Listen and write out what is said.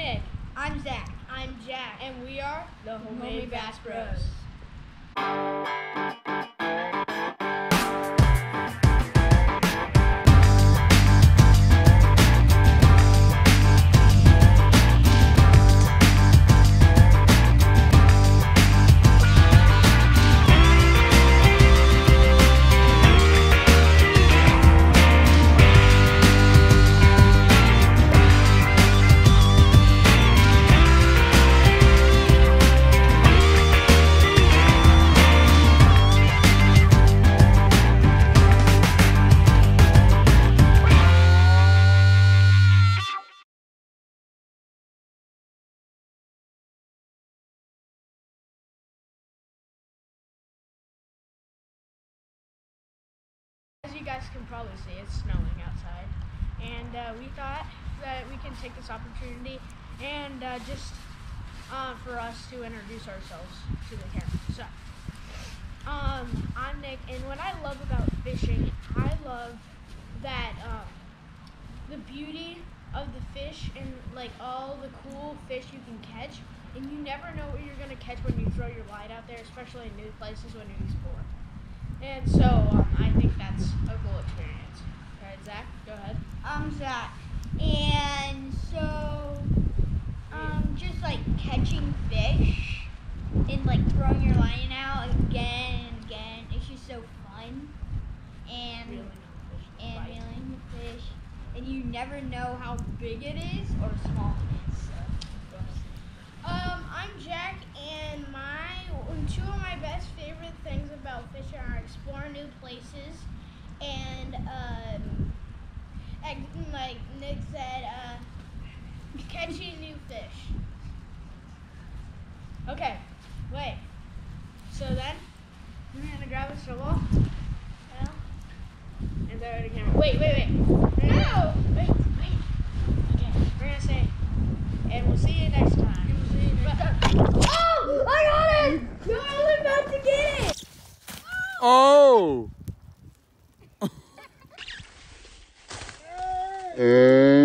Nick. I'm Zach. I'm Jack. And we are the Homemade, Homemade Bass Bass Bros. Bros. Can probably see, it's snowing outside. And uh, we thought that we can take this opportunity and uh, just uh, for us to introduce ourselves to the camera. So, um, I'm Nick, and what I love about fishing, I love that um, the beauty of the fish and like all the cool fish you can catch, and you never know what you're gonna catch when you throw your light out there, especially in new places when you explore. And so um, I think that's a cool experience. All right, Zach, go ahead. I'm And so, um, just like catching fish and like throwing your line out again and again. It's just so fun. And Reeling and reeling the fish. And you never know how big it is or small it is. So. Um, I'm Jack, and my two of my best favorite things about fishing are exploring new places and ex- like Nick said, uh, catching new fish. Okay, wait. So then, we're gonna grab a shovel. Yeah. And throw it again. Wait, wait, wait. No! Wait, wait. Okay, we're gonna say, and we'll see you next time. We'll see you next time. Oh! I got it! No, I was about to get it! Oh! へえ。